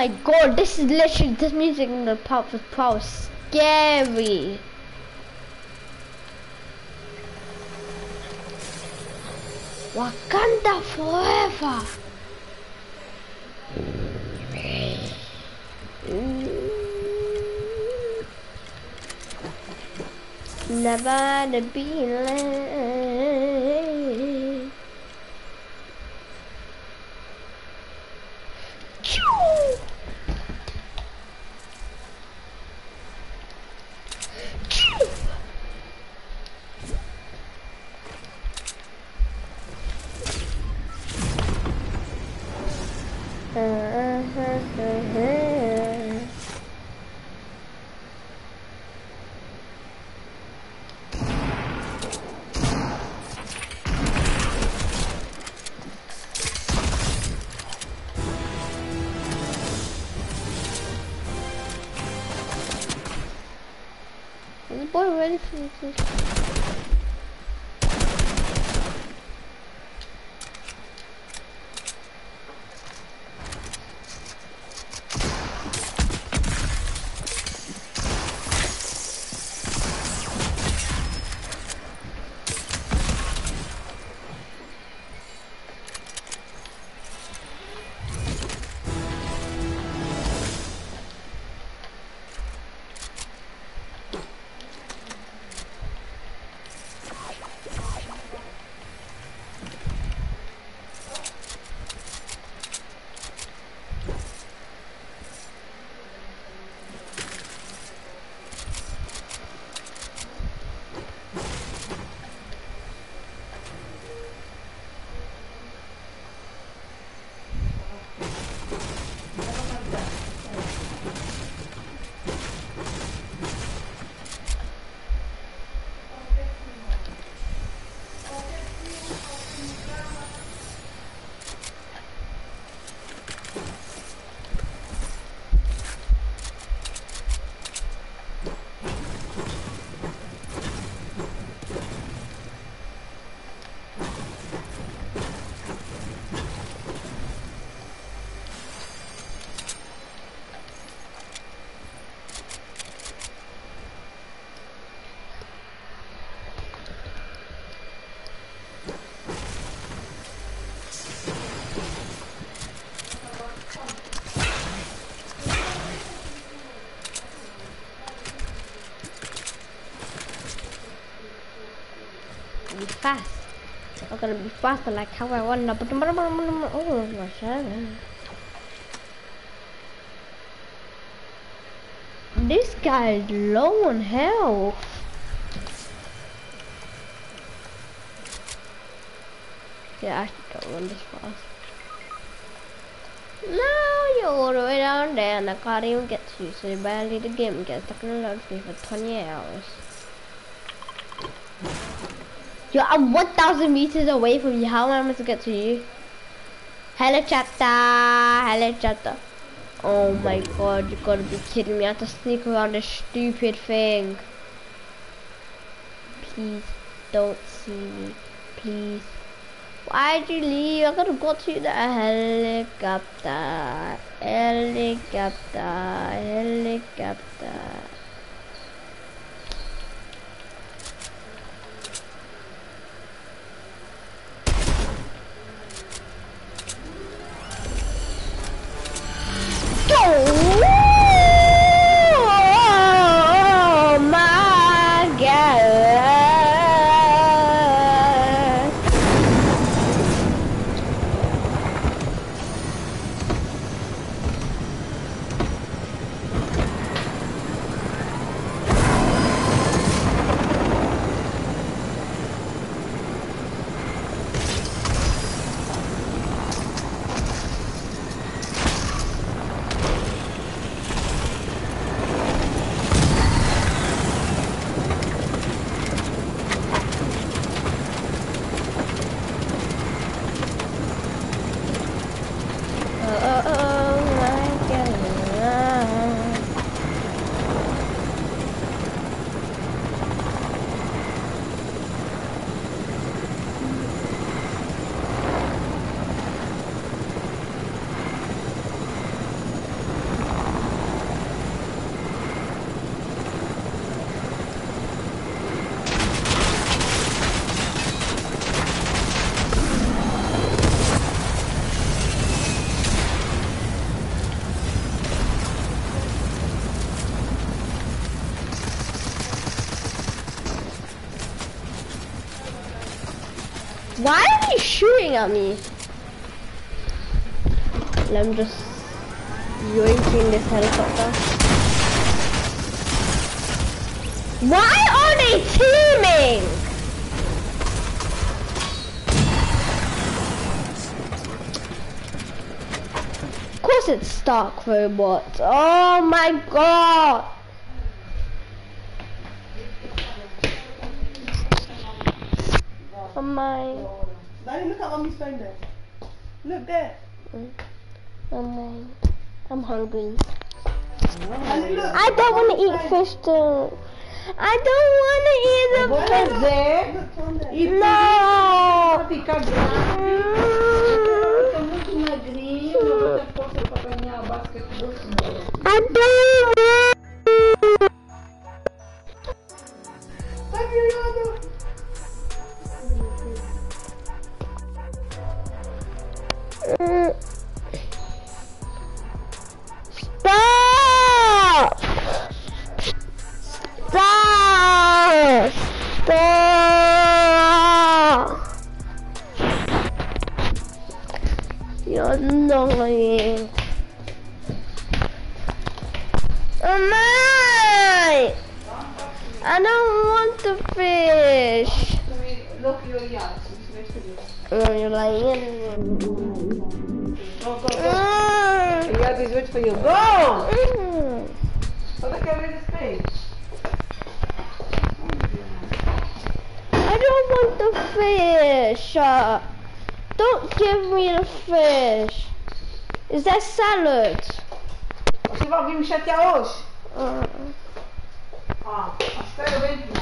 my god, this is literally, this music in the pop was probably scary. Wakanda forever. Never to be late. The boy Gonna be faster like how I want but Oh my god. This guy is low on health. Yeah, I don't run this fast. No, you're all the way down there and I can't even get to you, so you barely the game gets stuck in load for me for 20 hours. Yo, I'm 1,000 meters away from you. How am I supposed to get to you? Hello, chapter. Oh my god, you gotta be kidding me. I have to sneak around this stupid thing. Please, don't see me. Please. Why'd you leave? I gotta go to the helicopter. Helicopter. Helicopter. Why are you shooting at me? Let me just yoinking this helicopter. Why are they teaming? Of course it's Stark Robot. Oh my god! My, Daddy, look at mommy's phone there. Look there. oh my, I'm hungry. Daddy, look. I don't want to eat fish too. I don't want to eat the fish. Zé, Look on there. No. fica grande, Mm, Am I? I don't want the fish. Look, your yacht, isso vai escolher. Oh, you're lying. Go, go, go. Mm. The yacht is waiting for you. Go! Mm. Wat heb je weer space? I don't want the fish. Uh, don't give me the fish. Is that salad? כבר בממשק הראש. אה, אז תן לו בן